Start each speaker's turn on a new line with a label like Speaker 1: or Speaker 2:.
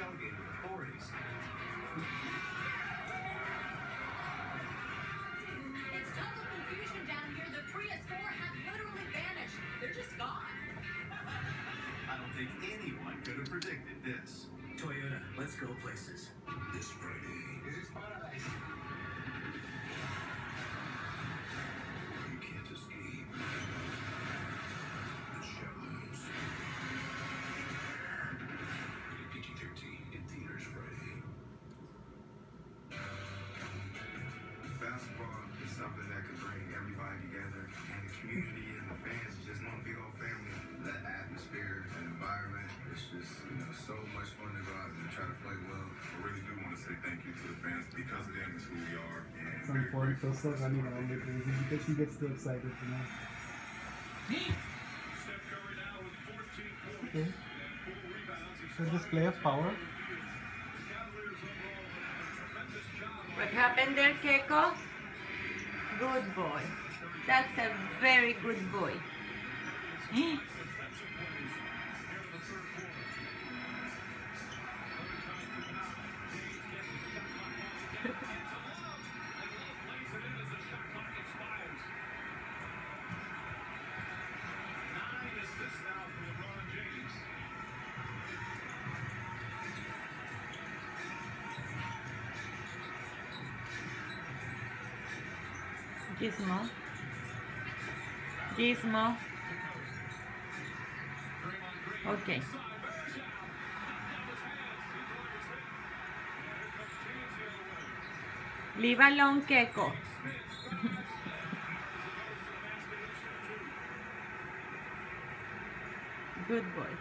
Speaker 1: shouting with authorities.
Speaker 2: It's total confusion down here. The Prius 4 have literally vanished. They're just gone.
Speaker 1: I don't think anyone could have predicted this.
Speaker 3: Toyota, let's go places.
Speaker 4: At some point, he'll start running around like crazy because he gets too excited, you know. Okay. So display of power.
Speaker 5: What happened there, Keko? Good boy. That's a very good boy. Gizmo. Gizmo. Okay. Leave alone Keko. Good boy.